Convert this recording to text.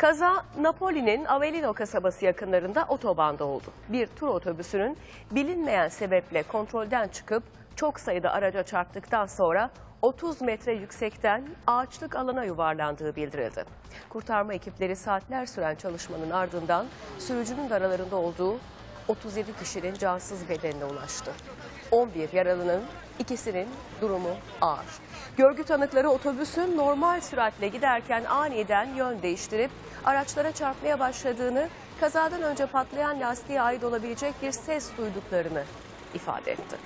Kaza Napoli'nin Avellino kasabası yakınlarında otobanda oldu. Bir tur otobüsünün bilinmeyen sebeple kontrolden çıkıp çok sayıda araca çarptıktan sonra 30 metre yüksekten ağaçlık alana yuvarlandığı bildirildi. Kurtarma ekipleri saatler süren çalışmanın ardından sürücünün de aralarında olduğu 37 kişinin cansız bedenine ulaştı. 11 yaralının ikisinin durumu ağır. Görgü tanıkları otobüsün normal süratle giderken aniden yön değiştirip araçlara çarpmaya başladığını, kazadan önce patlayan lastiğe ait olabilecek bir ses duyduklarını ifade etti.